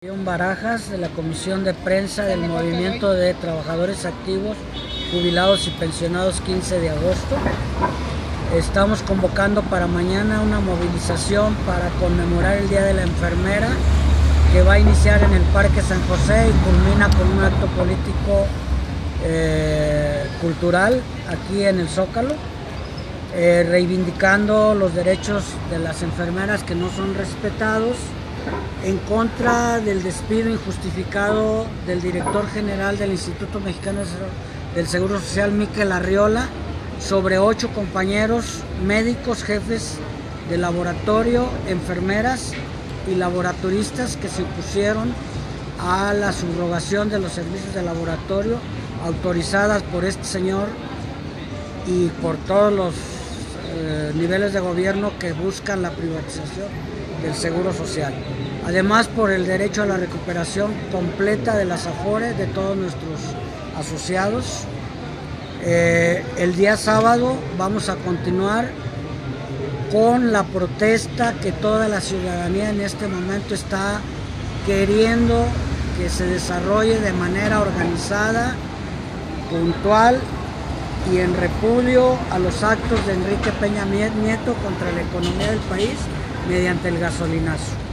Barajas de la Comisión de Prensa del Movimiento de Trabajadores Activos, Jubilados y Pensionados 15 de agosto. Estamos convocando para mañana una movilización para conmemorar el Día de la Enfermera que va a iniciar en el Parque San José y culmina con un acto político eh, cultural aquí en el Zócalo, eh, reivindicando los derechos de las enfermeras que no son respetados en contra del despido injustificado del director general del Instituto Mexicano del Seguro Social, Miquel Arriola, sobre ocho compañeros médicos, jefes de laboratorio, enfermeras y laboratoristas que se opusieron a la subrogación de los servicios de laboratorio autorizadas por este señor y por todos los eh, niveles de gobierno que buscan la privatización del Seguro Social. Además, por el derecho a la recuperación completa de las AFORE de todos nuestros asociados. Eh, el día sábado vamos a continuar con la protesta que toda la ciudadanía en este momento está queriendo que se desarrolle de manera organizada, puntual y en repudio a los actos de Enrique Peña Nieto contra la economía del país mediante el gasolinazo.